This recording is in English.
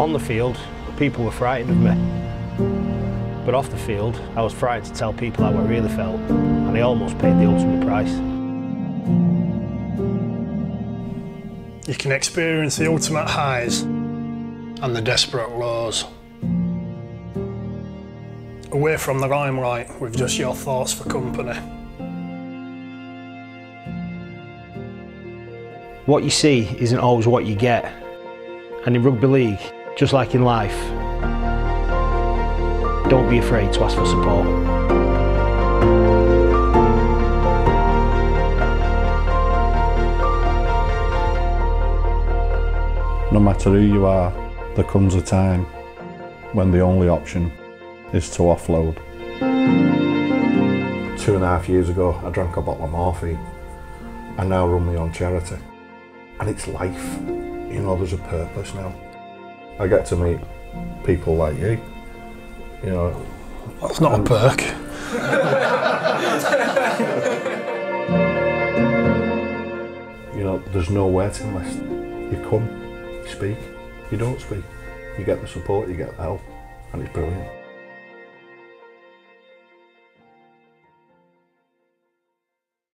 On the field, people were frightened of me. But off the field, I was frightened to tell people how I really felt, and I almost paid the ultimate price. You can experience the ultimate highs and the desperate lows. Away from the limelight with just your thoughts for company. What you see isn't always what you get. And in rugby league, just like in life, don't be afraid to ask for support. No matter who you are, there comes a time when the only option is to offload. Two and a half years ago, I drank a bottle of morphine. I now run my own charity. And it's life. You know, there's a purpose now. I get to meet people like you. You know, That's not a perk. you know, there's no waiting list. You come, you speak, you don't speak. You get the support, you get the help, and it's brilliant.